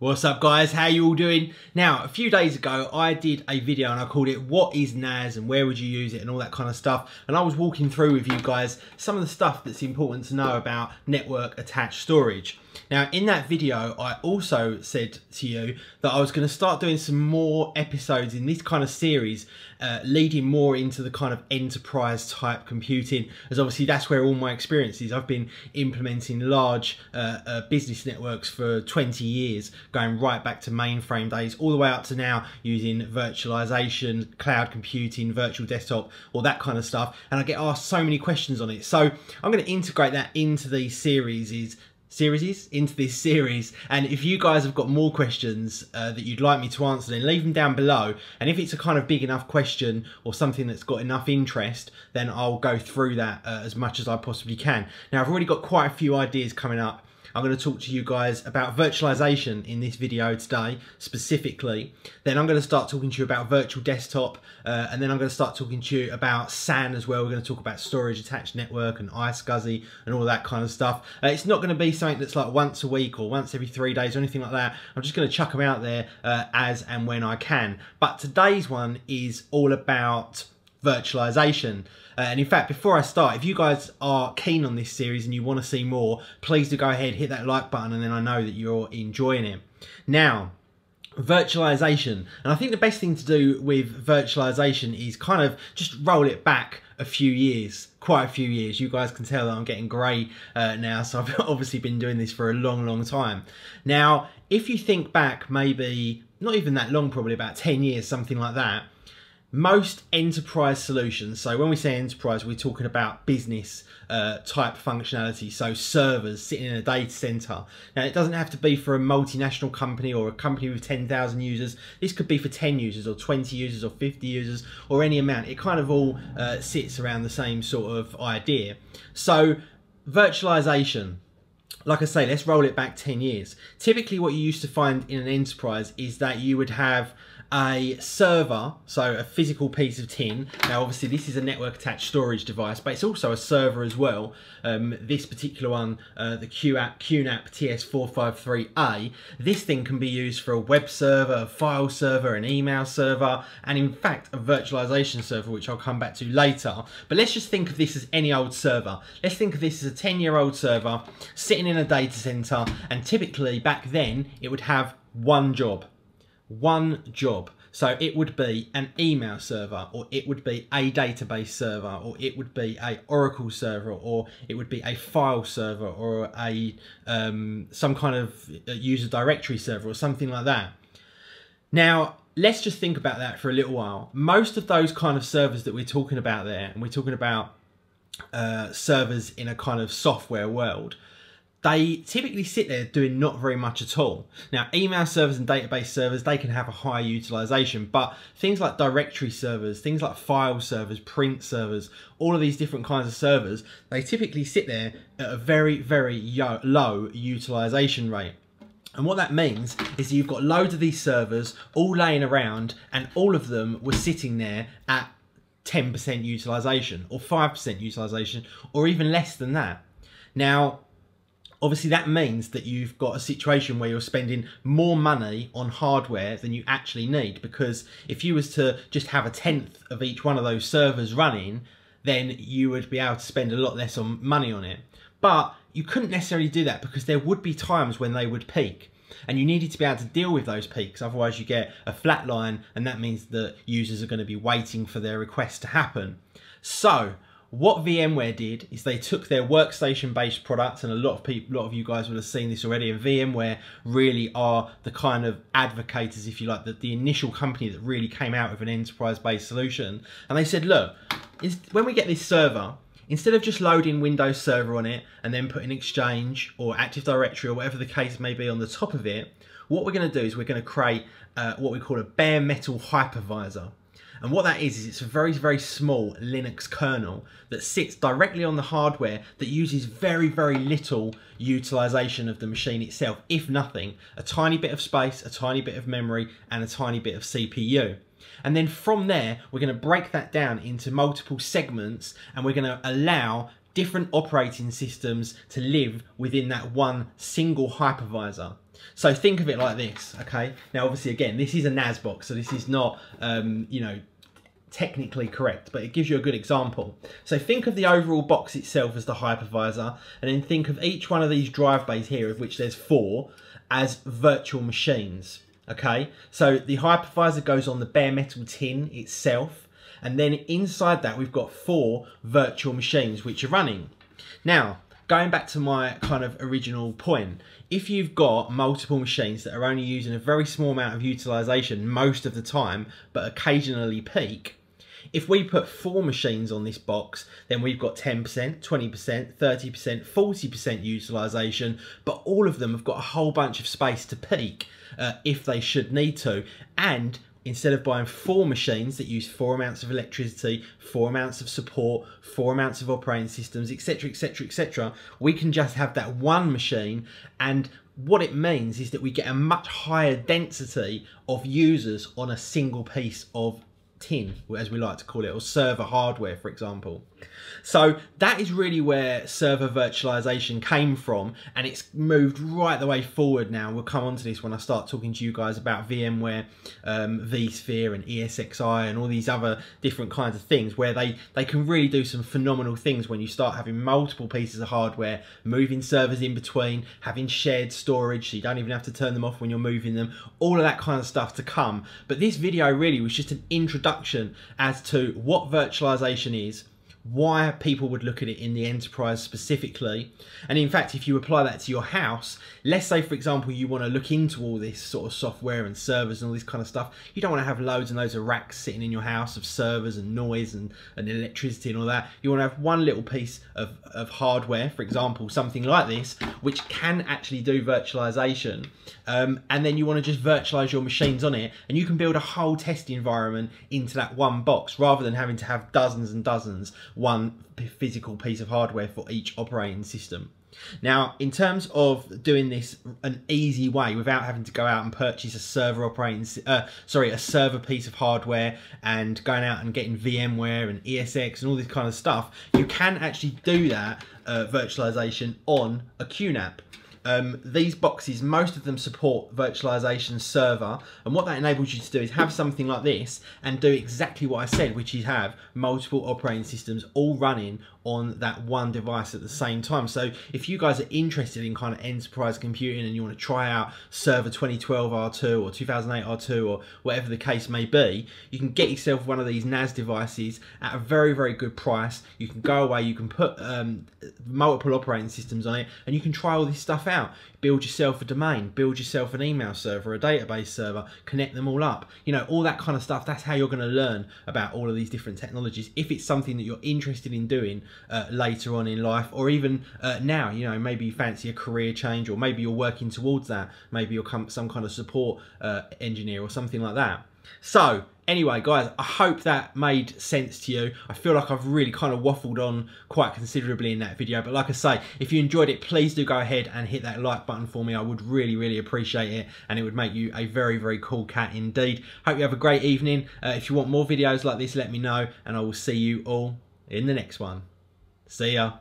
What's up guys, how you all doing? Now, a few days ago, I did a video and I called it What is NAS and where would you use it and all that kind of stuff. And I was walking through with you guys some of the stuff that's important to know about network attached storage. Now, in that video, I also said to you that I was going to start doing some more episodes in this kind of series, uh, leading more into the kind of enterprise type computing, as obviously that's where all my experience is. I've been implementing large uh, uh, business networks for 20 years, going right back to mainframe days, all the way up to now using virtualization, cloud computing, virtual desktop, all that kind of stuff. And I get asked so many questions on it. So I'm going to integrate that into these series series into this series. And if you guys have got more questions uh, that you'd like me to answer then leave them down below. And if it's a kind of big enough question or something that's got enough interest then I'll go through that uh, as much as I possibly can. Now I've already got quite a few ideas coming up I'm going to talk to you guys about virtualization in this video today, specifically. Then I'm going to start talking to you about virtual desktop, uh, and then I'm going to start talking to you about SAN as well. We're going to talk about storage attached network and iSCSI and all that kind of stuff. Uh, it's not going to be something that's like once a week or once every three days or anything like that. I'm just going to chuck them out there uh, as and when I can. But today's one is all about virtualization. Uh, and in fact, before I start, if you guys are keen on this series and you want to see more, please do go ahead, hit that like button, and then I know that you're enjoying it. Now, virtualization. And I think the best thing to do with virtualization is kind of just roll it back a few years, quite a few years. You guys can tell that I'm getting grey uh, now, so I've obviously been doing this for a long, long time. Now, if you think back maybe, not even that long, probably about 10 years, something like that, most enterprise solutions, so when we say enterprise, we're talking about business uh, type functionality, so servers sitting in a data center. Now, it doesn't have to be for a multinational company or a company with 10,000 users. This could be for 10 users or 20 users or 50 users or any amount. It kind of all uh, sits around the same sort of idea. So, virtualization like I say, let's roll it back 10 years. Typically, what you used to find in an enterprise is that you would have a server, so a physical piece of tin. Now, obviously, this is a network attached storage device, but it's also a server as well. Um, this particular one, uh, the QAP, QNAP TS453A, this thing can be used for a web server, a file server, an email server, and in fact, a virtualization server, which I'll come back to later. But let's just think of this as any old server. Let's think of this as a 10 year old server sitting in a data center, and typically back then, it would have one job one job. So it would be an email server, or it would be a database server, or it would be a Oracle server, or it would be a file server, or a um, some kind of uh, user directory server, or something like that. Now, let's just think about that for a little while. Most of those kind of servers that we're talking about there, and we're talking about uh, servers in a kind of software world, they typically sit there doing not very much at all. Now, email servers and database servers, they can have a higher utilization, but things like directory servers, things like file servers, print servers, all of these different kinds of servers, they typically sit there at a very, very low utilization rate. And what that means is you've got loads of these servers all laying around and all of them were sitting there at 10% utilization or 5% utilization or even less than that. Now, obviously that means that you've got a situation where you're spending more money on hardware than you actually need because if you was to just have a tenth of each one of those servers running then you would be able to spend a lot less on money on it. But you couldn't necessarily do that because there would be times when they would peak and you needed to be able to deal with those peaks otherwise you get a flat line and that means that users are going to be waiting for their request to happen. So what VMware did is they took their workstation-based product, and a lot of people, a lot of you guys would have seen this already. And VMware really are the kind of advocates, if you like, the, the initial company that really came out with an enterprise-based solution. And they said, look, when we get this server, instead of just loading Windows Server on it and then putting Exchange or Active Directory or whatever the case may be on the top of it, what we're going to do is we're going to create uh, what we call a bare metal hypervisor. And what that is, is it's a very, very small Linux kernel that sits directly on the hardware that uses very, very little utilization of the machine itself, if nothing, a tiny bit of space, a tiny bit of memory, and a tiny bit of CPU. And then from there, we're going to break that down into multiple segments and we're going to allow different operating systems to live within that one single hypervisor. So think of it like this, okay? Now, obviously, again, this is a NAS box, so this is not, um, you know, technically correct, but it gives you a good example. So think of the overall box itself as the hypervisor, and then think of each one of these drive bays here, of which there's four, as virtual machines. Okay, so the hypervisor goes on the bare metal tin itself, and then inside that we've got four virtual machines which are running. Now, going back to my kind of original point, if you've got multiple machines that are only using a very small amount of utilization most of the time, but occasionally peak, if we put four machines on this box, then we've got 10%, 20%, 30%, 40% utilization, but all of them have got a whole bunch of space to peak uh, if they should need to. And instead of buying four machines that use four amounts of electricity, four amounts of support, four amounts of operating systems, etc., etc., etc., we can just have that one machine and what it means is that we get a much higher density of users on a single piece of tin, as we like to call it, or server hardware, for example. So that is really where server virtualization came from, and it's moved right the way forward now. We'll come on to this when I start talking to you guys about VMware, um, vSphere, and ESXi, and all these other different kinds of things where they, they can really do some phenomenal things when you start having multiple pieces of hardware, moving servers in between, having shared storage, so you don't even have to turn them off when you're moving them, all of that kind of stuff to come. But this video really was just an introduction as to what virtualization is, why people would look at it in the enterprise specifically. And in fact, if you apply that to your house, let's say, for example, you want to look into all this sort of software and servers and all this kind of stuff. You don't want to have loads and loads of racks sitting in your house of servers and noise and, and electricity and all that. You want to have one little piece of, of hardware, for example, something like this, which can actually do virtualization. Um, and then you want to just virtualize your machines on it and you can build a whole test environment into that one box rather than having to have dozens and dozens one physical piece of hardware for each operating system. Now, in terms of doing this an easy way without having to go out and purchase a server operating, uh, sorry, a server piece of hardware and going out and getting VMware and ESX and all this kind of stuff, you can actually do that uh, virtualization on a QNAP. Um, these boxes, most of them support virtualization server, and what that enables you to do is have something like this and do exactly what I said, which is have multiple operating systems all running on that one device at the same time. So if you guys are interested in kind of enterprise computing and you want to try out Server 2012 R2 or 2008 R2 or whatever the case may be, you can get yourself one of these NAS devices at a very, very good price. You can go away, you can put um, multiple operating systems on it, and you can try all this stuff out. Build yourself a domain, build yourself an email server, a database server, connect them all up. You know, all that kind of stuff. That's how you're going to learn about all of these different technologies. If it's something that you're interested in doing uh, later on in life, or even uh, now, you know, maybe you fancy a career change, or maybe you're working towards that. Maybe you're some kind of support uh, engineer or something like that. So, anyway, guys, I hope that made sense to you. I feel like I've really kind of waffled on quite considerably in that video. But like I say, if you enjoyed it, please do go ahead and hit that like button for me. I would really, really appreciate it. And it would make you a very, very cool cat indeed. Hope you have a great evening. Uh, if you want more videos like this, let me know. And I will see you all in the next one. See ya.